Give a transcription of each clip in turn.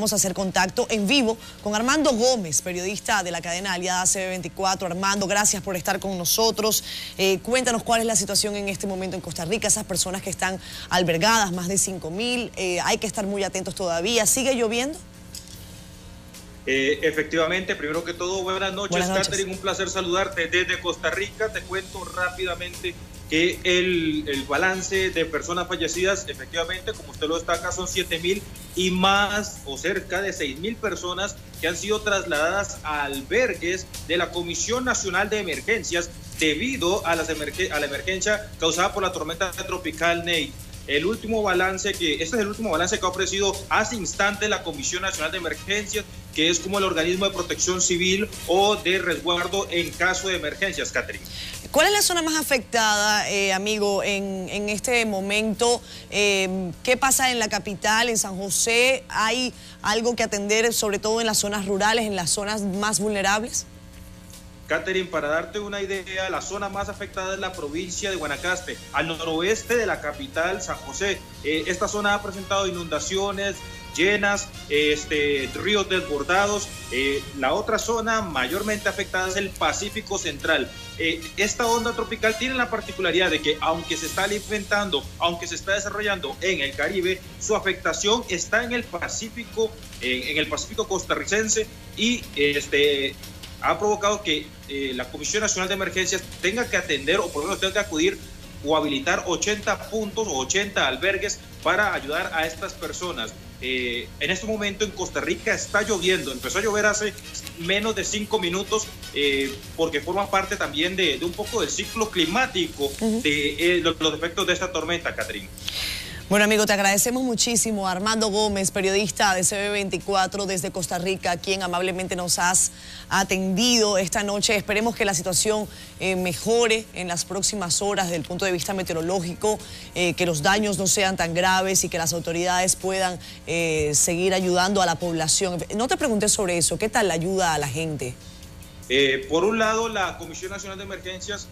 vamos a hacer contacto en vivo con Armando Gómez, periodista de la cadena aliada CB24. Armando, gracias por estar con nosotros. Eh, cuéntanos cuál es la situación en este momento en Costa Rica, esas personas que están albergadas, más de 5 mil, eh, hay que estar muy atentos todavía. ¿Sigue lloviendo? Eh, efectivamente, primero que todo, buenas noches, Buenas noches. Catherine, un placer saludarte desde Costa Rica. Te cuento rápidamente que el, el balance de personas fallecidas, efectivamente, como usted lo destaca, son 7 mil y más o cerca de 6 mil personas que han sido trasladadas a albergues de la Comisión Nacional de Emergencias debido a, las a la emergencia causada por la tormenta tropical Ney. El último balance que, este es el último balance que ha ofrecido hace instantes la Comisión Nacional de Emergencias, que es como el organismo de protección civil o de resguardo en caso de emergencias, Catherine. ¿Cuál es la zona más afectada, eh, amigo, en, en este momento? Eh, ¿Qué pasa en la capital, en San José? ¿Hay algo que atender, sobre todo en las zonas rurales, en las zonas más vulnerables? Catherine, para darte una idea, la zona más afectada es la provincia de Guanacaste, al noroeste de la capital, San José. Eh, esta zona ha presentado inundaciones llenas, este, ríos desbordados. Eh, la otra zona mayormente afectada es el Pacífico Central. Eh, esta onda tropical tiene la particularidad de que aunque se está alimentando, aunque se está desarrollando en el Caribe, su afectación está en el Pacífico, en, en el Pacífico costarricense y este ha provocado que eh, la Comisión Nacional de Emergencias tenga que atender o por lo menos tenga que acudir o habilitar 80 puntos o 80 albergues para ayudar a estas personas. Eh, en este momento en Costa Rica está lloviendo, empezó a llover hace menos de cinco minutos eh, porque forma parte también de, de, un poco del ciclo climático uh -huh. de eh, los, los efectos de esta tormenta, Catherine. Bueno, amigo, te agradecemos muchísimo. Armando Gómez, periodista de CB24 desde Costa Rica, quien amablemente nos has atendido esta noche. Esperemos que la situación eh, mejore en las próximas horas desde el punto de vista meteorológico, eh, que los daños no sean tan graves y que las autoridades puedan eh, seguir ayudando a la población. No te pregunté sobre eso, ¿qué tal la ayuda a la gente? Por un lado, la Comisión Nacional de Emergencias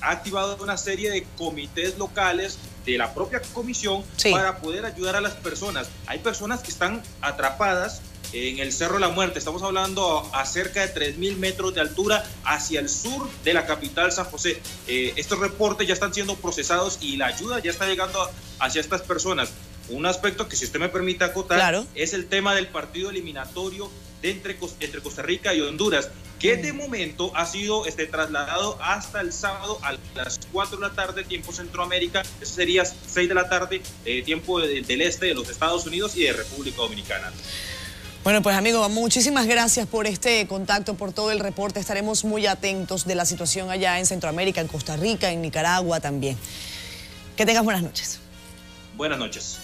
ha activado una serie de comités locales de la propia comisión sí. para poder ayudar a las personas. Hay personas que están atrapadas en el Cerro de la Muerte. Estamos hablando a, cerca de 3.000 metros de altura hacia el sur de la capital San José. Eh, estos reportes ya están siendo procesados y la ayuda ya está llegando hacia estas personas. Un aspecto que, si usted me permite acotar, claro. es el tema del partido eliminatorio de entre, entre Costa Rica y Honduras, que de momento ha sido este, trasladado hasta el sábado a las 4 de la tarde, tiempo Centroamérica, eso sería 6 de la tarde, eh, tiempo de, del este de los Estados Unidos y de República Dominicana. Bueno, pues amigo, muchísimas gracias por este contacto, por todo el reporte. Estaremos muy atentos de la situación allá en Centroamérica, en Costa Rica, en Nicaragua también. Que tengas buenas noches. Buenas noches.